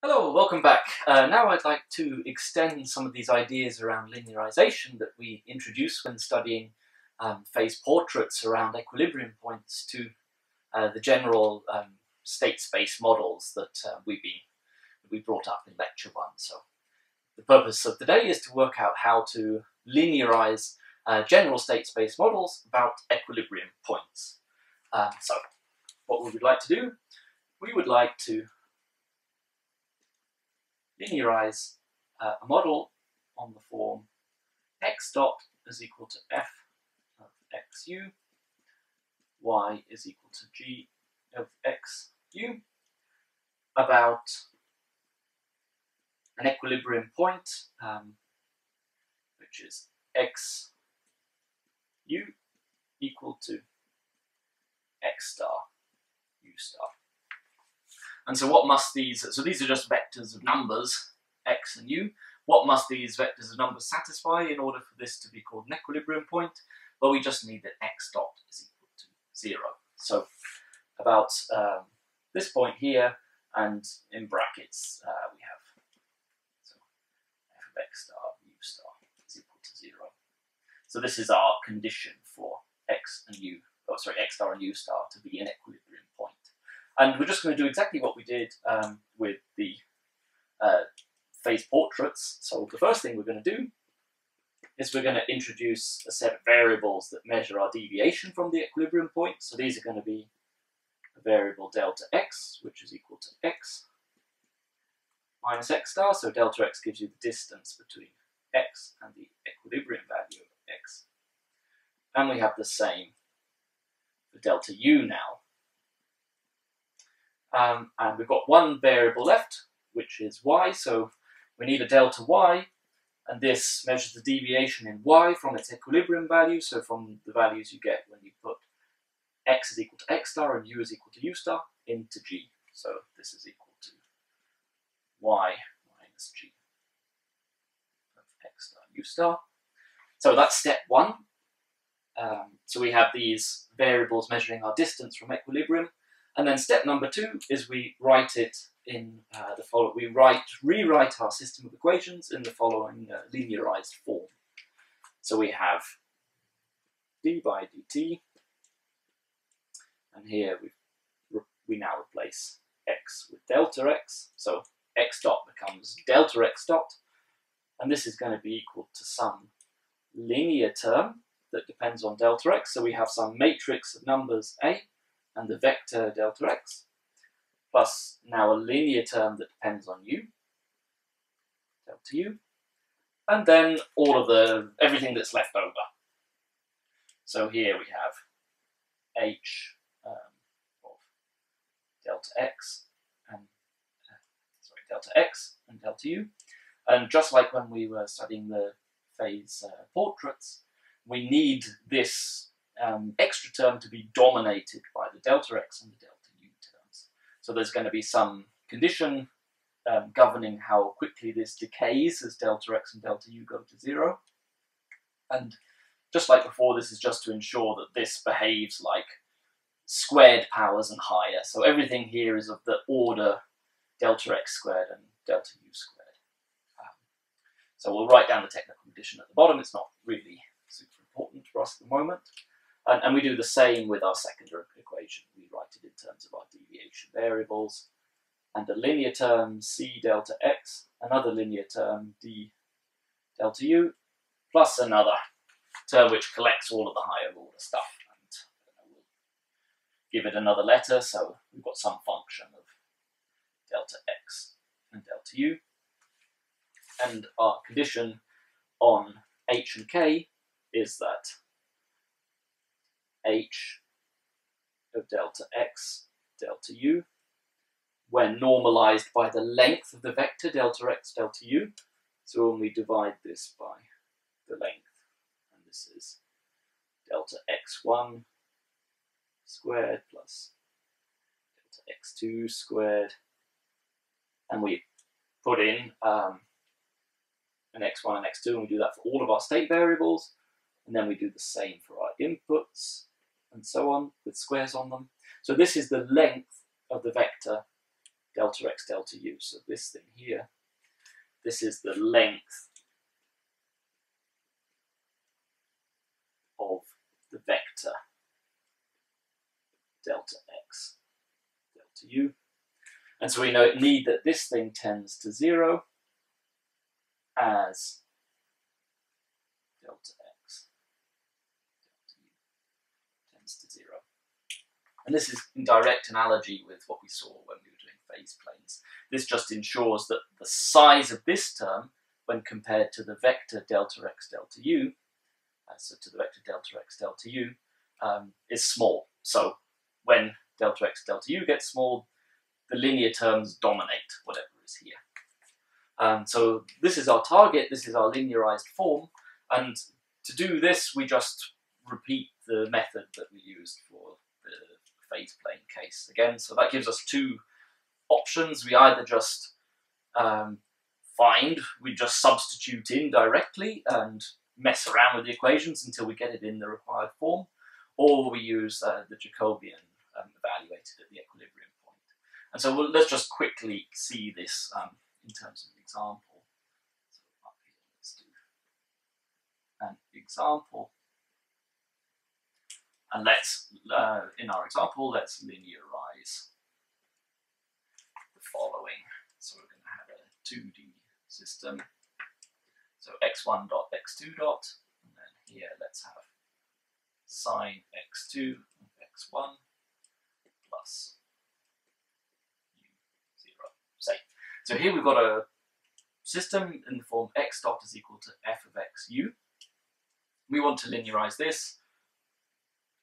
Hello, welcome back. Uh, now I'd like to extend some of these ideas around linearization that we introduced when studying um, phase portraits around equilibrium points to uh, the general um, state space models that uh, we been, we brought up in lecture one. So the purpose of today is to work out how to linearize uh, general state space models about equilibrium points. Um, so what we would like to do, we would like to linearize uh, a model on the form x dot is equal to f of xu, y is equal to g of xu, about an equilibrium point, um, which is x u equal to x star u star. And so what must these, so these are just vectors of numbers, x and u. What must these vectors of numbers satisfy in order for this to be called an equilibrium point? Well, we just need that x dot is equal to zero. So about um, this point here, and in brackets uh, we have so f of x star u star is equal to zero. So this is our condition for x and u, oh sorry, x star and u star to be in equilibrium. And we're just going to do exactly what we did um, with the uh, phase portraits. So the first thing we're going to do is we're going to introduce a set of variables that measure our deviation from the equilibrium point. So these are going to be a variable delta x, which is equal to x minus x star. So delta x gives you the distance between x and the equilibrium value of x. And we have the same for delta u now. Um, and we've got one variable left, which is y, so we need a delta y, and this measures the deviation in y from its equilibrium value, so from the values you get when you put x is equal to x star and u is equal to u star into g. So this is equal to y minus g of x star u star. So that's step one. Um, so we have these variables measuring our distance from equilibrium. And then step number two is we write it in uh, the following, we write, rewrite our system of equations in the following uh, linearized form. So we have d by dt, and here we we now replace x with delta x, so x dot becomes delta x dot, and this is going to be equal to some linear term that depends on delta x, so we have some matrix of numbers A, and the vector delta x, plus now a linear term that depends on u, delta u, and then all of the, everything that's left over. So here we have h um, of delta x and, uh, sorry, delta x and delta u. And just like when we were studying the phase uh, portraits, we need this um, extra term to be dominated by the delta x and the delta u terms. So there's going to be some condition um, governing how quickly this decays as delta x and delta u go to zero. And just like before, this is just to ensure that this behaves like squared powers and higher. So everything here is of the order delta x squared and delta u squared. Um, so we'll write down the technical condition at the bottom. It's not really super important for us at the moment. And, and we do the same with our second equation. We write it in terms of our deviation variables. And a linear term, c delta x, another linear term, d delta u, plus another term which collects all of the higher order stuff. And uh, we'll give it another letter, so we've got some function of delta x and delta u. And our condition on h and k is that h of delta x delta u. When normalized by the length of the vector delta x delta u. So when we divide this by the length, and this is delta x1 squared plus delta x2 squared, and we put in um, an x1 and x2, and we do that for all of our state variables, and then we do the same for our inputs, and so on with squares on them. So this is the length of the vector delta x delta u. So this thing here, this is the length of the vector delta x delta u. And so we know, need that this thing tends to zero as delta x delta u tends to zero. And this is in direct analogy with what we saw when we were doing phase planes. This just ensures that the size of this term, when compared to the vector delta x delta u, uh, so to the vector delta x delta u, um, is small. So when delta x delta u gets small, the linear terms dominate whatever is here. Um, so this is our target, this is our linearized form, and to do this we just repeat the method that we used phase plane case again. So that gives us two options. We either just um, find, we just substitute in directly and mess around with the equations until we get it in the required form, or we use uh, the Jacobian um, evaluated at the equilibrium point. And so we'll, let's just quickly see this um, in terms of an example. So let's do an example. And let's, uh, in our example, let's linearize the following. So we're going to have a 2D system. So x1 dot x2 dot, and then here let's have sine x2 of x1 plus u0, say. So here we've got a system in the form x dot is equal to f of x u. We want to linearize this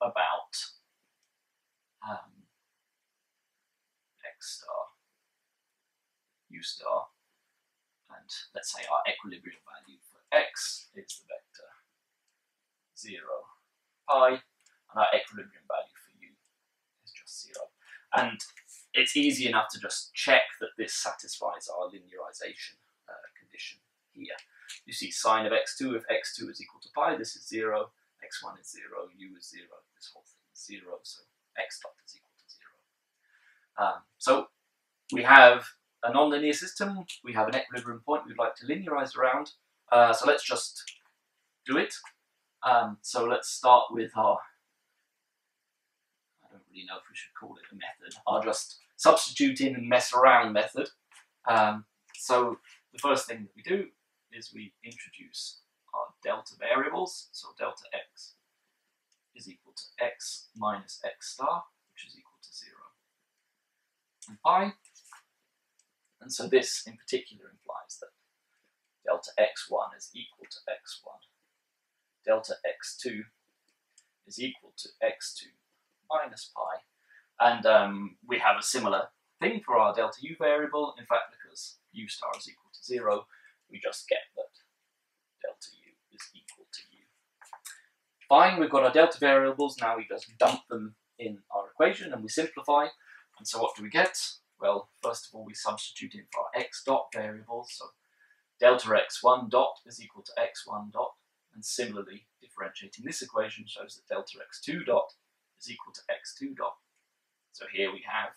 about um, x star u star and let's say our equilibrium value for x is the vector 0 pi and our equilibrium value for u is just 0 and it's easy enough to just check that this satisfies our linearization uh, condition here. You see sine of x2, if x2 is equal to pi, this is 0, x1 is 0, u is 0, this whole thing is 0, so x dot is equal to 0. Um, so we have a nonlinear system, we have an equilibrium point we'd like to linearize around, uh, so let's just do it. Um, so let's start with our, I don't really know if we should call it a method, I'll just substitute in and mess around method. Um, so the first thing that we do is we introduce our delta variables. So delta x is equal to x minus x star, which is equal to 0 and pi. And so this in particular implies that delta x1 is equal to x1. Delta x2 is equal to x2 minus pi. And um, we have a similar thing for our delta u variable. In fact, because u star is equal to 0, we just get that delta u is equal to u. Fine, we've got our delta variables, now we just dump them in our equation and we simplify. And so what do we get? Well, first of all, we substitute in for our x dot variables. So delta x1 dot is equal to x1 dot. And similarly, differentiating this equation shows that delta x2 dot is equal to x2 dot. So here we have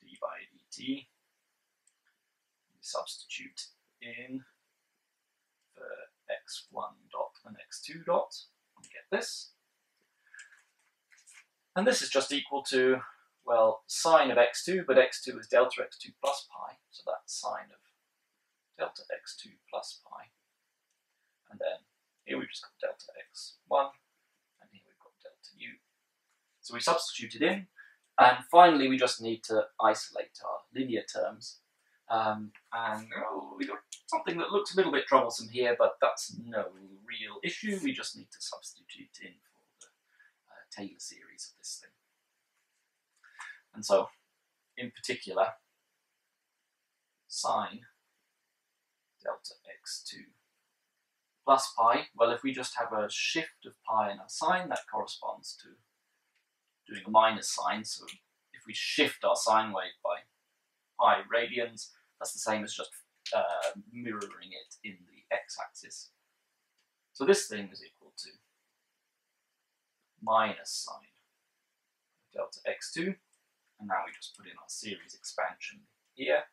d by dt. We substitute in x1 dot and x2 dot and get this. And this is just equal to, well, sine of x2, but x2 is delta x2 plus pi, so that's sine of delta x2 plus pi. And then here we've just got delta x1, and here we've got delta u. So we substitute it in, and finally we just need to isolate our linear terms. Um, and oh, we got something that looks a little bit troublesome here, but that's no real issue. We just need to substitute in for the uh, Taylor series of this thing. And so, in particular, sine delta x2 plus pi, well, if we just have a shift of pi in our sine, that corresponds to doing a minus sign. So if we shift our sine wave by pi radians, that's the same as just uh, mirroring it in the x-axis. So this thing is equal to minus sine delta x2, and now we just put in our series expansion here.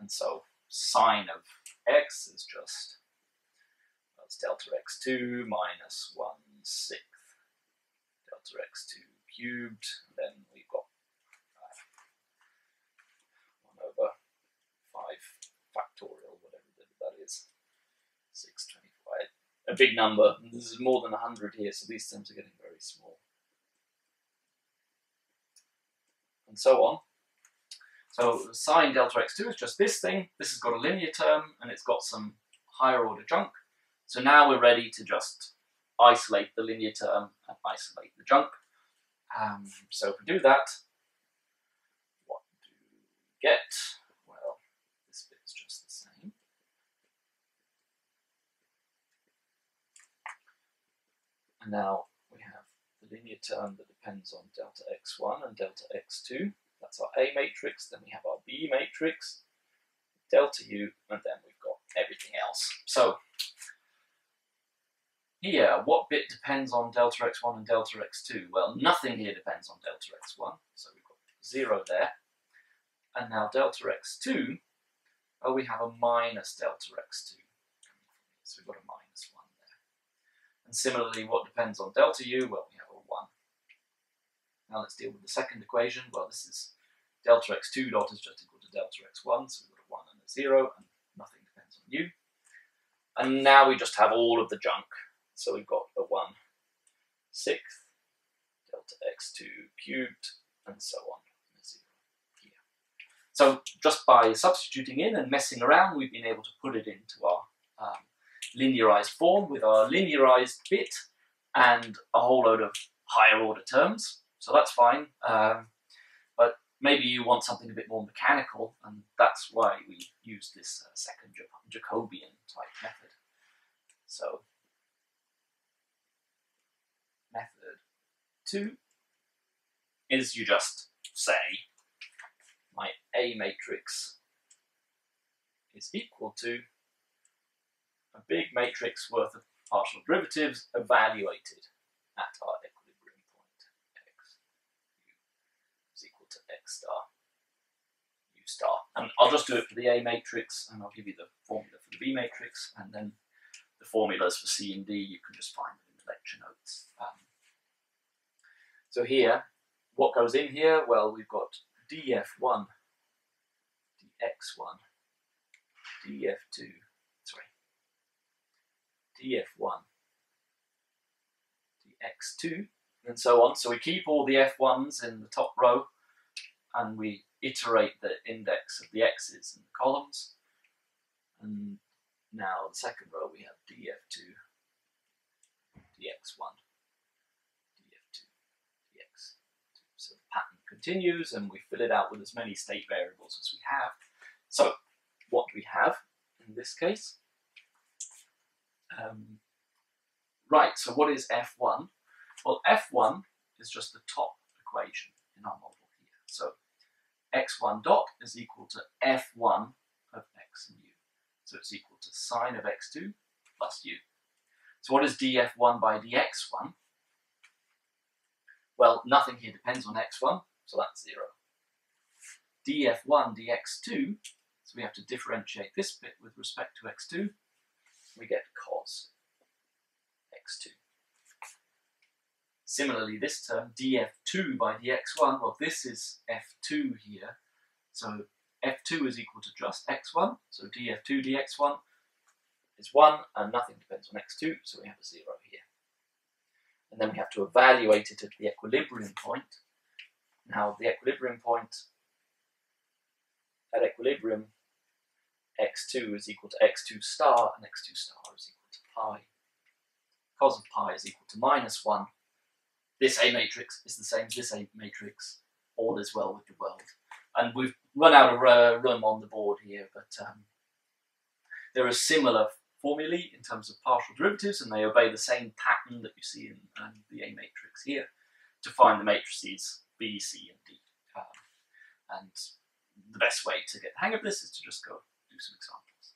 And so sine of x is just that's delta x2 minus 1 sixth delta x2 cubed. Then we've got uh, 1 over 5 factorial, whatever that is, 625. A big number. This is more than 100 here, so these terms are getting very small. And so on. So sine delta x2 is just this thing. This has got a linear term and it's got some higher order junk. So now we're ready to just isolate the linear term and isolate the junk. Um, so if we do that, what do we get? Well, this bit's just the same. And now we have the linear term that depends on delta x1 and delta x2. That's our A matrix. Then we have our B matrix, delta U, and then we've got everything else. So here, what bit depends on delta x1 and delta x2? Well, nothing here depends on delta x1, so we've got 0 there. And now delta x2, oh, we have a minus delta x2. So we've got a minus 1 there. And similarly, what depends on delta u? Well, we have a 1. Now let's deal with the second equation. Well, this is delta x2 dot is just equal to delta x1, so we've got a 1 and a 0, and nothing depends on u. And now we just have all of the junk. So we've got a 1 sixth delta x2 cubed, and so on. So just by substituting in and messing around, we've been able to put it into our linearized form with our linearized bit and a whole load of higher order terms. So that's fine. Um, but maybe you want something a bit more mechanical, and that's why we use this uh, second Jacobian type method. So method two is you just say my A matrix is equal to a big matrix worth of partial derivatives evaluated at our equilibrium point x is equal to x star u star. And I'll just do it for the A matrix and I'll give you the formula for the B matrix and then the formulas for C and D you can just find them in the lecture notes. Um, so here, what goes in here? Well, we've got df1, dx1, df2, sorry, df1, dx2, and so on. So we keep all the f1s in the top row, and we iterate the index of the x's in the columns. And now the second row we have df2, dx1, DF2, DX2. So the pattern continues and we fill it out with as many state variables as we have. So what do we have in this case? Um, right, so what is F1? Well, F1 is just the top equation in our model here. So x1 dot is equal to f1 of x and u. So it's equal to sine of x2 plus u. So what is df1 by dx1? Well, nothing here depends on x1, so that's 0. df1 dx2, so we have to differentiate this bit with respect to x2, we get cos x2. Similarly, this term, df2 by dx1, well, this is f2 here, so f2 is equal to just x1, so df2 dx1 is 1, and nothing depends on x2, so we have a 0 here. And then we have to evaluate it at the equilibrium point, now the equilibrium point at equilibrium x2 is equal to x2 star and x2 star is equal to pi. Cos of pi is equal to minus 1. This A matrix is the same as this A matrix. All is well with the world. And we've run out of uh, room on the board here, but um, there are similar formulae in terms of partial derivatives, and they obey the same pattern that you see in um, the A matrix here to find the matrices B, C, and D. Um, and the best way to get the hang of this is to just go do some examples.